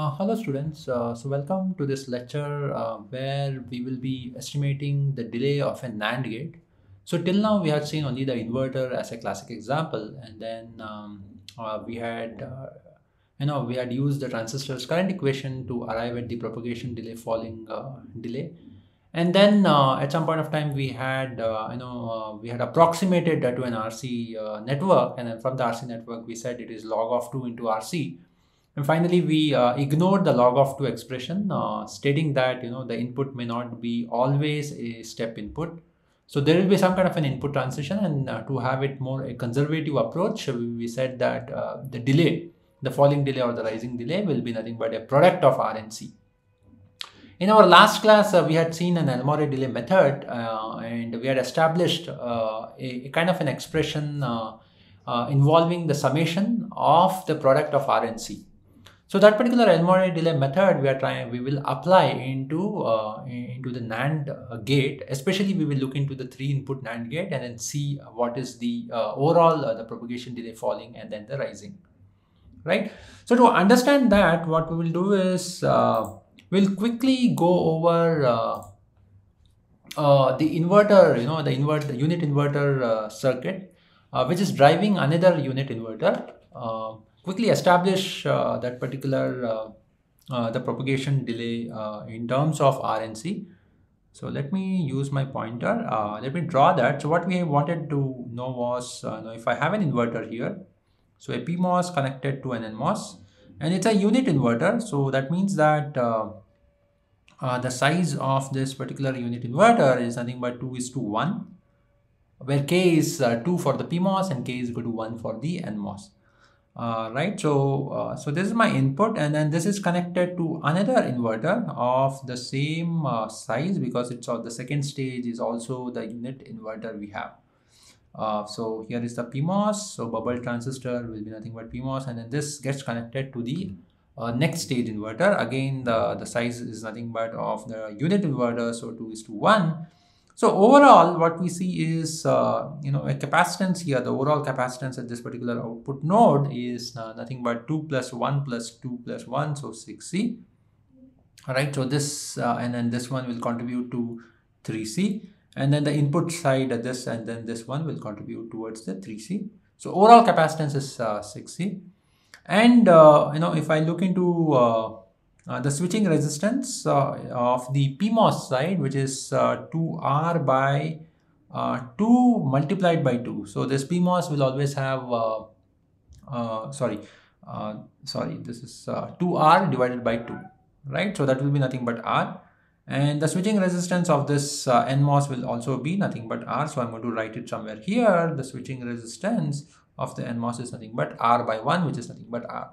Uh, hello students, uh, so welcome to this lecture uh, where we will be estimating the delay of a NAND gate. So till now we had seen only the inverter as a classic example and then um, uh, we had uh, you know we had used the transistor's current equation to arrive at the propagation delay falling uh, delay. And then at some point of time we had you know we had approximated that to an RC network and then from the RC network we said it is log of 2 into RC and finally, we uh, ignored the log of 2 expression, uh, stating that you know the input may not be always a step input. So there will be some kind of an input transition, and uh, to have it more a conservative approach, we, said that uh, the delay, the falling delay or the rising delay, will be nothing but a product of R and C. In our last class, uh, we had seen an Elmore delay method, uh, and we had established a, a, kind of an expression involving the summation of the product of R and C. So that particular Elmore delay method we are trying, we will apply into uh, into the NAND uh, gate. Especially, we will look into the three input NAND gate and then see what is the uh, overall uh, the propagation delay falling and then the rising, right? So to understand that, what we will do is uh, we'll quickly go over uh, the inverter, you know, the inverter unit inverter circuit, which is driving another unit inverter quickly establish uh, that particular uh, uh, the propagation delay in terms of RNC. So let me use my pointer. let me draw that. So what we wanted to know was, know if I have an inverter here, so a PMOS connected to an NMOS, and it's a unit inverter. So that means that uh, the size of this particular unit inverter is nothing but 2 is to 1, where k is uh, 2 for the PMOS and k is equal to 1 for the NMOS uh, right so uh, so this is my input and then this is connected to another inverter of the same uh, size because it's of the second stage is also the unit inverter we have. Uh, so here is the PMOS so bubble transistor will be nothing but PMOS and then this gets connected to the uh, next stage inverter. Again the the size is nothing but of the unit inverter so 2 is to 1 so overall, what we see is, uh, you know, a capacitance here, the overall capacitance at this particular output node is uh, nothing but 2 plus 1 plus 2 plus 1, so 6C. All right, so this, uh, and then this one will contribute to 3C. And then the input side this, and then this one will contribute towards the 3C. So overall capacitance is 6C. Uh, and, uh, you know, if I look into uh, the switching resistance uh, of the PMOS side, which is uh, 2R by 2 multiplied by 2. So this PMOS will always have, sorry, sorry, this is 2R divided by 2, right? So that will be nothing but R. And the switching resistance of this uh, NMOS will also be nothing but R. So I'm going to write it somewhere here. The switching resistance of the NMOS is nothing but R by 1, which is nothing but R.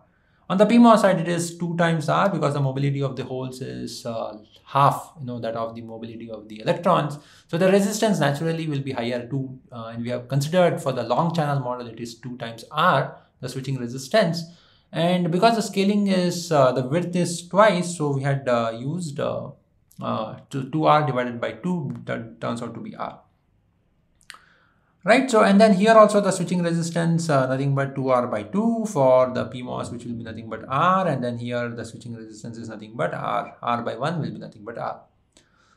On the PMOS side, it is 2 times R because the mobility of the holes is uh, half, you know, that of the mobility of the electrons. So the resistance naturally will be higher too. Uh, and we have considered for the long channel model, it is 2 times R, the switching resistance. And because the scaling is, uh, the width is twice, so we had uh, used uh, uh, 2R divided by 2, that turns out to be R right so and then here also the switching resistance uh, nothing but 2r by 2 for the pmos which will be nothing but r and then here the switching resistance is nothing but r. R by 1 will be nothing but r.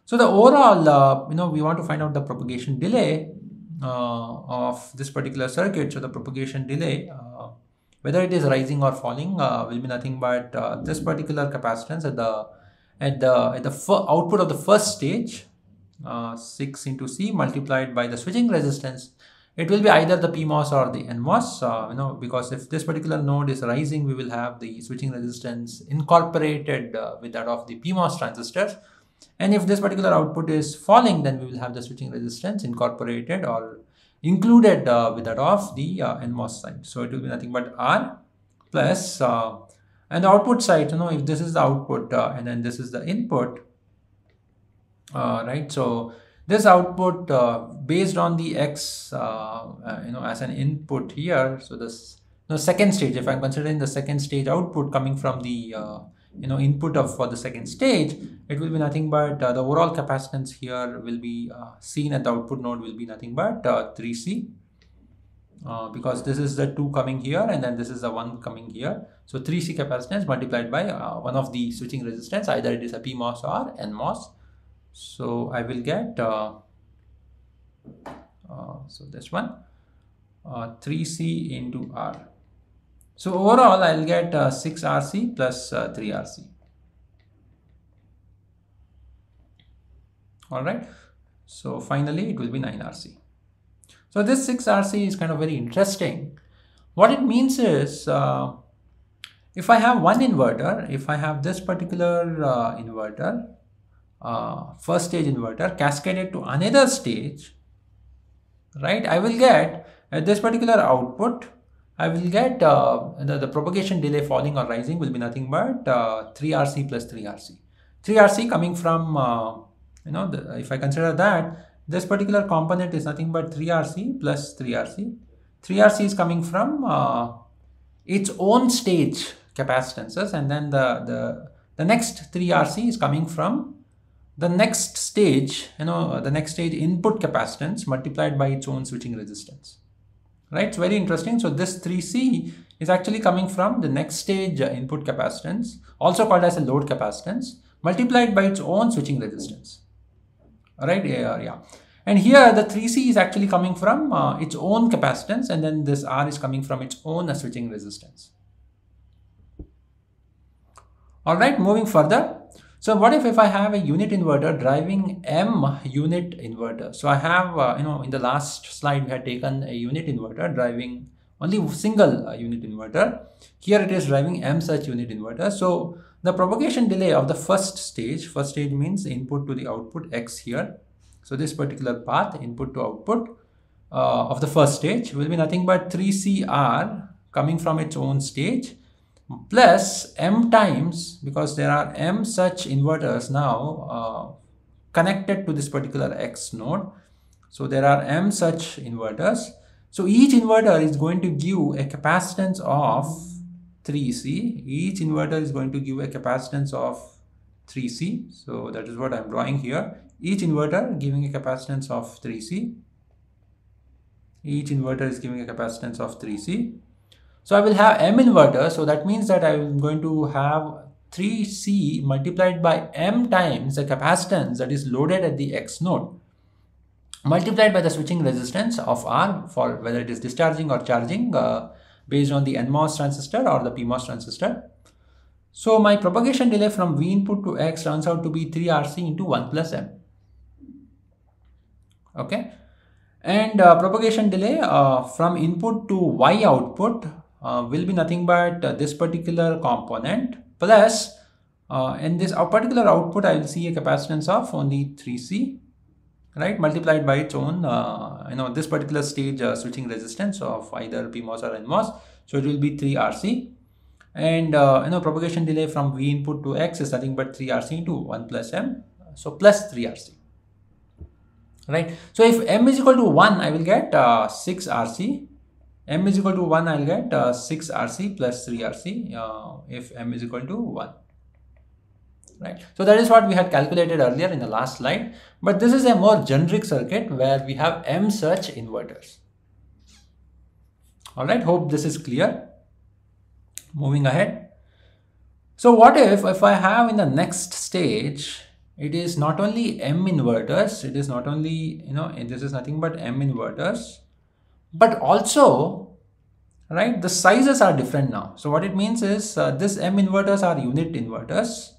So the overall uh, you know we want to find out the propagation delay uh, of this particular circuit. So the propagation delay uh, whether it is rising or falling uh, will be nothing but uh, this particular capacitance at the at the at the output of the first stage uh, 6 into C multiplied by the switching resistance, it will be either the PMOS or the NMOS, uh, you know, because if this particular node is rising, we will have the switching resistance incorporated uh, with that of the PMOS transistors. And if this particular output is falling, then we will have the switching resistance incorporated or included uh, with that of the uh, NMOS side. So it will be nothing but R plus, uh, and the output side, you know, if this is the output and then this is the input, uh, right so this output uh, based on the x uh, you know as an input here so this second stage if i'm considering the second stage output coming from the you know input of for the second stage it will be nothing but uh, the overall capacitance here will be uh, seen at the output node will be nothing but uh, 3c uh, because this is the 2 coming here and then this is the 1 coming here. So 3C capacitance multiplied by uh, one of the switching resistance either it is a PMOS or NMOS. So I will get uh, uh so this one 3C uh, into R. So overall I'll get 6RC plus 3RC. Alright. So finally it will be 9RC. So this 6RC is kind of very interesting. What it means is uh, if I have one inverter, if I have this particular uh, inverter, uh, first stage inverter cascaded to another stage, right, I will get at this particular output, I will get uh, the, the, propagation delay falling or rising will be nothing but 3RC uh, plus 3RC. 3RC coming from, uh, you know, the, if I consider that, this particular component is nothing but 3RC plus 3RC. 3RC is coming from uh, its own stage capacitances and then the, the, the next 3RC is coming from the next stage, you know, uh, the next stage input capacitance multiplied by its own switching resistance. Right, it's very interesting. So this 3C is actually coming from the next stage uh, input capacitance, also called as a load capacitance, multiplied by its own switching resistance. Right? Yeah, yeah and here the 3c is actually coming from uh, its own capacitance and then this r is coming from its own uh, switching resistance. All right moving further so what if if I have a unit inverter driving M unit inverter? So I have, uh, you know, in the last slide we had taken a unit inverter driving only single uh, unit inverter. Here it is driving M such unit inverter. So the propagation delay of the first stage, first stage means input to the output X here. So this particular path, input to output uh, of the first stage will be nothing but 3CR coming from its own stage plus M times because there are M such inverters now uh, connected to this particular X node. So there are M such inverters. So each inverter is going to give a capacitance of 3C. Each inverter is going to give a capacitance of 3C. So that is what I'm drawing here. Each inverter giving a capacitance of 3C. Each inverter is giving a capacitance of 3C. So I will have M inverter. So that means that I'm going to have 3C multiplied by M times the capacitance that is loaded at the X node multiplied by the switching resistance of R for whether it is discharging or charging uh, based on the NMOS transistor or the PMOS transistor. So my propagation delay from V input to X turns out to be 3RC into 1 plus M. Okay. And uh, propagation delay uh, from input to Y output uh, will be nothing but uh, this particular component plus uh, in this particular output I will see a capacitance of only 3C right? Multiplied by its own uh, you know this particular stage uh, switching resistance of either PMOS or NMOS. So it will be 3 RC and you know propagation delay from V input to X is nothing but 3 RC into 1 plus M. So plus 3 RC right? So if M is equal to 1 I will get uh, 6 RC M is equal to 1 I'll get uh, 6 RC plus 3 RC uh, if M is equal to 1 right? So that is what we had calculated earlier in the last slide. But this is a more generic circuit where we have M such inverters. All right, hope this is clear. Moving ahead. So what if, if I have in the next stage, it is not only M inverters, it is not only, you know, this is nothing but M inverters, but also, right, the sizes are different now. So what it means is uh, this M inverters are unit inverters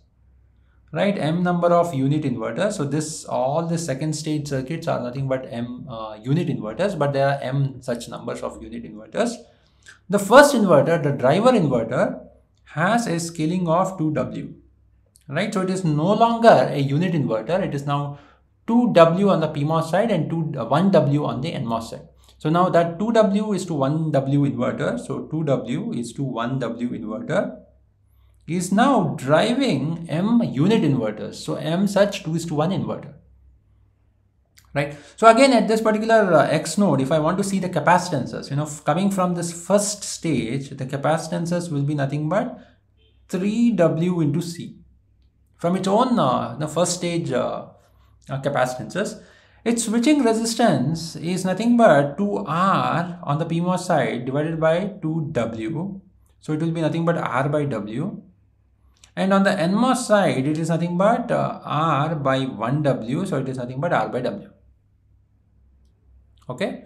right? M number of unit inverters. So this all the second stage circuits are nothing but m uh, unit inverters but there are m such numbers of unit inverters. The first inverter the driver inverter has a scaling of 2w right? So it is no longer a unit inverter. It is now 2w on the pmos side and 2 uh, 1w on the nmos side so now that 2w is to 1w inverter so 2w is to 1w inverter is now driving M unit inverters. So M such 2 is to 1 inverter. Right. So again at this particular uh, X node, if I want to see the capacitances, you know, coming from this first stage, the capacitances will be nothing but 3W into C from its own uh, the first stage uh, uh, capacitances. Its switching resistance is nothing but 2R on the PMOS side divided by 2W. So it will be nothing but R by W. And on the NMOS side, it is nothing but uh, R by 1W. So it is nothing but R by W. Okay.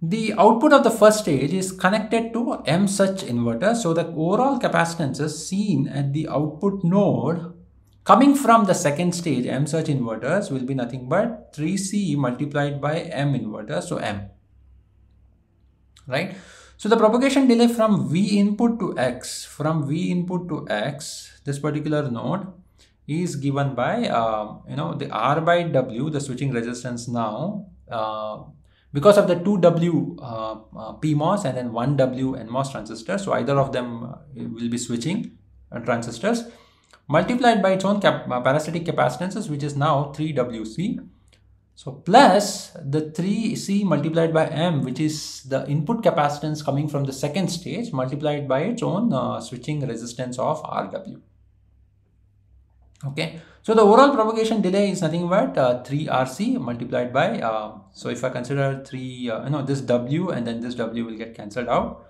The output of the first stage is connected to M such inverter. So the overall capacitance is seen at the output node Coming from the second stage, M such inverters will be nothing but 3C multiplied by M inverters, so M. Right? So the propagation delay from V input to X, from V input to X, this particular node is given by, uh, you know, the R by W, the switching resistance now, uh, because of the 2W uh, uh PMOS and then 1W NMOS transistor. So either of them uh, will be switching uh, transistors multiplied by its own cap uh, parasitic capacitances which is now 3WC. So plus the 3C multiplied by M which is the input capacitance coming from the second stage multiplied by its own uh, switching resistance of RW. Okay, so the overall propagation delay is nothing but uh, 3RC multiplied by, uh, so if I consider 3, uh, you know, this W and then this W will get cancelled out.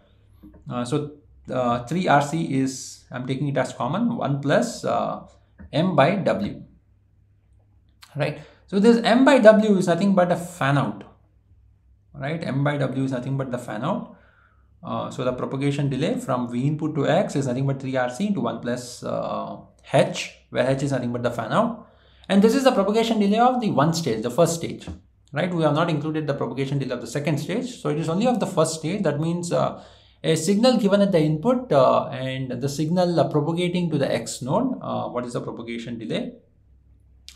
Uh, so uh, 3RC is, I'm taking it as common, 1 plus uh, M by W, right? So this M by W is nothing but a fan out, right? M by W is nothing but the fan out. Uh, so the propagation delay from V input to X is nothing but 3RC into 1 plus uh, H, where H is nothing but the fan out. And this is the propagation delay of the one stage, the first stage, right? We have not included the propagation delay of the second stage. So it is only of the first stage. That means uh, a signal given at the input uh, and the signal uh, propagating to the x node. Uh, what is the propagation delay?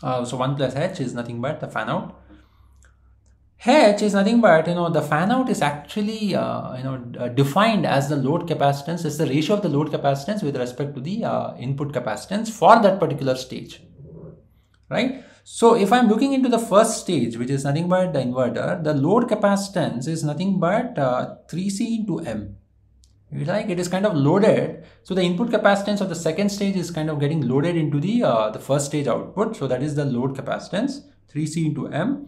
Uh, so 1 plus h is nothing but the fan out. H is nothing but, you know, the fan out is actually, uh, you know, uh, defined as the load capacitance, is the ratio of the load capacitance with respect to the input capacitance for that particular stage, right? So if I'm looking into the first stage, which is nothing but the inverter, the load capacitance is nothing but 3C into M like it is kind of loaded. So the input capacitance of the second stage is kind of getting loaded into the uh, the first stage output. So that is the load capacitance 3c into m.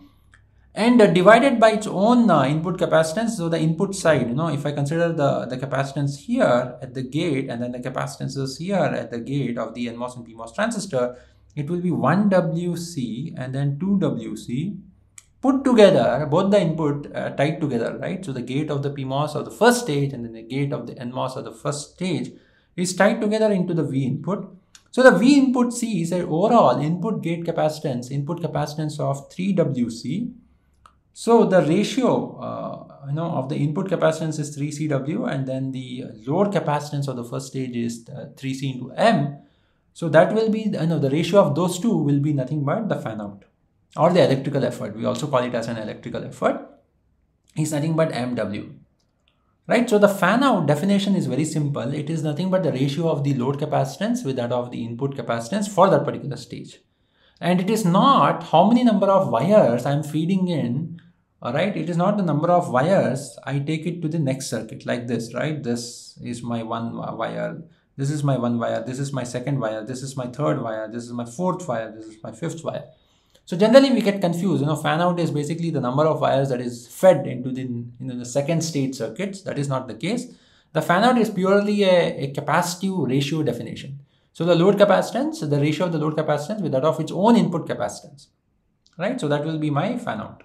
And uh, divided by its own uh, input capacitance. So the input side you know if i consider the the capacitance here at the gate and then the capacitances here at the gate of the nmos and pmos transistor it will be 1 wc and then 2 wc put together both the input uh, tied together right? So the gate of the pmos of the first stage and then the gate of the nmos of the first stage is tied together into the v input. So the v input c is an overall input gate capacitance input capacitance of 3wc so the ratio uh, you know of the input capacitance is 3cw and then the load capacitance of the first stage is uh, 3c into m. So that will be you know the ratio of those two will be nothing but the fan out or the electrical effort, we also call it as an electrical effort, is nothing but MW. Right, so the fan out definition is very simple. It is nothing but the ratio of the load capacitance with that of the input capacitance for that particular stage. And it is not how many number of wires I'm feeding in, all right, it is not the number of wires I take it to the next circuit like this, right? This is my one wire, this is my one wire, this is my second wire, this is my third wire, this is my fourth wire, this is my fifth wire so generally we get confused, you know, fan out is basically the number of wires that is fed into the, know, the second stage circuits. That is not the case. The fan out is purely a, a capacitive ratio definition. So the load capacitance, the ratio of the load capacitance with that of its own input capacitance, right? So that will be my fan out.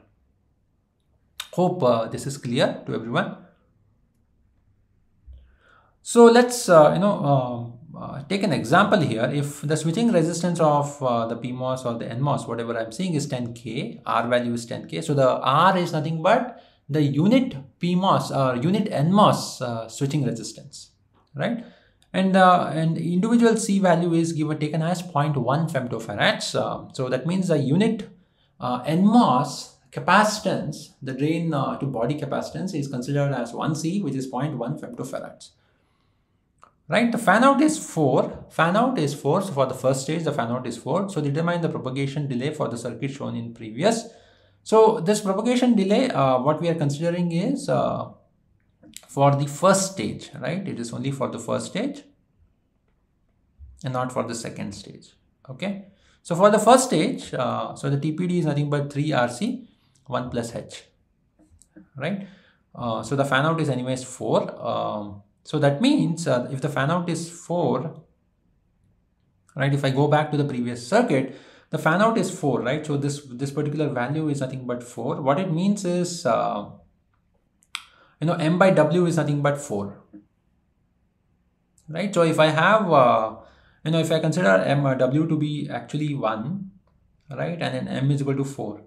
Hope uh, this is clear to everyone. So let's, uh, you know, um, uh, take an example here. If the switching resistance of uh, the PMOS or the NMOS, whatever I'm saying is 10K, R value is 10K. So the R is nothing but the unit PMOS or unit NMOS uh, switching resistance, right? And, uh, and individual C value is given taken as 0.1 femtofarads. Uh, so that means the unit NMOS capacitance, the drain to body capacitance is considered as 1C, which is 0.1 femtofarads right? The fan out is 4 fan out is 4 so for the first stage the fan out is 4 so determine the propagation delay for the circuit shown in previous. So this propagation delay uh, what we are considering is uh, for the first stage right? It is only for the first stage and not for the second stage. Okay? So for the first stage, uh, so the TPD is nothing but 3 RC 1 plus H, right? Uh, so the fan out is anyways 4. Um, so that means uh, if the fan out is 4, right, if I go back to the previous circuit, the fan out is 4, right? So this, this particular value is nothing but 4. What it means is, uh, you know, M by W is nothing but 4, right? So if I have, uh, you know, if I consider M uh, W to be actually 1, right, and then M is equal to 4,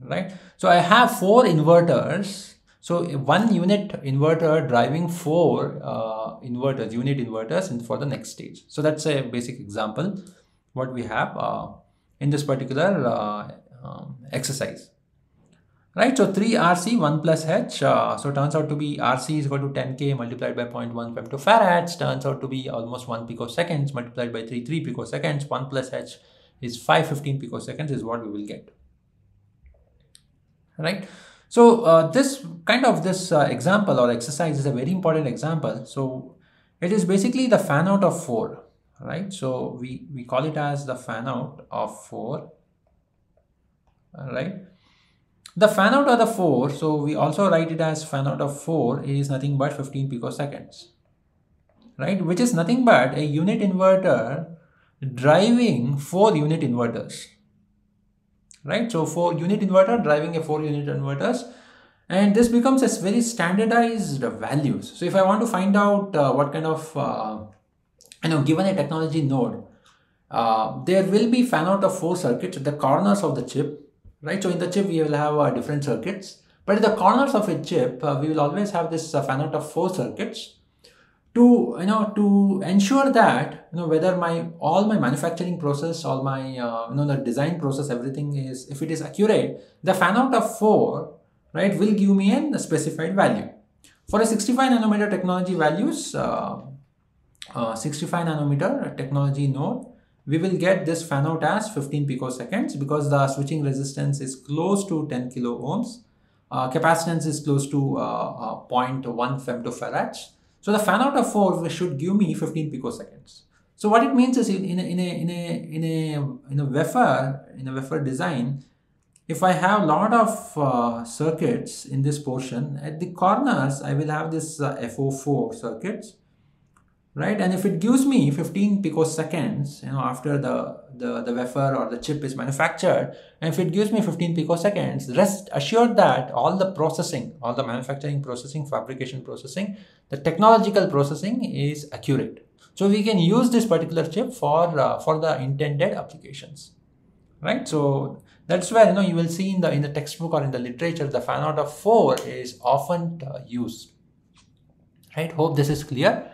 right? So I have four inverters. So one unit inverter driving four uh, inverters, unit inverters in, for the next stage. So that's a basic example what we have uh, in this particular uh, um, exercise. Right, so 3 RC 1 plus H, uh, so turns out to be RC is equal to 10K multiplied by 0.1 femtofarads, turns out to be almost 1 picoseconds multiplied by 3, 3 picoseconds, 1 plus H is 515 picoseconds is what we will get right so uh, this kind of this uh, example or exercise is a very important example. So it is basically the fan out of 4 right? So we we call it as the fan out of 4 right? The fan out of the 4 so we also write it as fan out of 4 is nothing but 15 picoseconds right? Which is nothing but a unit inverter driving four unit inverters right? So for unit inverter driving a four unit inverters and this becomes a very standardized values. So if I want to find out uh, what kind of, uh, you know, given a technology node, uh, there will be fan out of four circuits at the corners of the chip, right? So in the chip, we will have uh, different circuits, but at the corners of a chip, uh, we will always have this uh, fan out of four circuits to you know to ensure that you know whether my all my manufacturing process all my uh, you know the design process everything is if it is accurate the fan out of 4 right will give me a specified value. For a 65 nanometer technology values uh, uh, 65 nanometer technology node we will get this fan out as 15 picoseconds because the switching resistance is close to 10 kilo ohms. Uh, capacitance is close to uh, uh, 0.1 femtofarads so the fan out of 4 should give me 15 picoseconds. So what it means is in, in, a, in, a, in, a, in, a, in a wafer, in a wafer design, if I have a lot of uh, circuits in this portion, at the corners, I will have this uh, FO4 circuits right? And if it gives me 15 picoseconds, you know, after the, the, the wafer or the chip is manufactured, and if it gives me 15 picoseconds, rest assured that all the processing, all the manufacturing processing, fabrication processing, the technological processing is accurate. So we can use this particular chip for, uh, for the intended applications, right? So that's where, you know, you will see in the, in the textbook or in the literature, the fan out of four is often uh, used, right? Hope this is clear.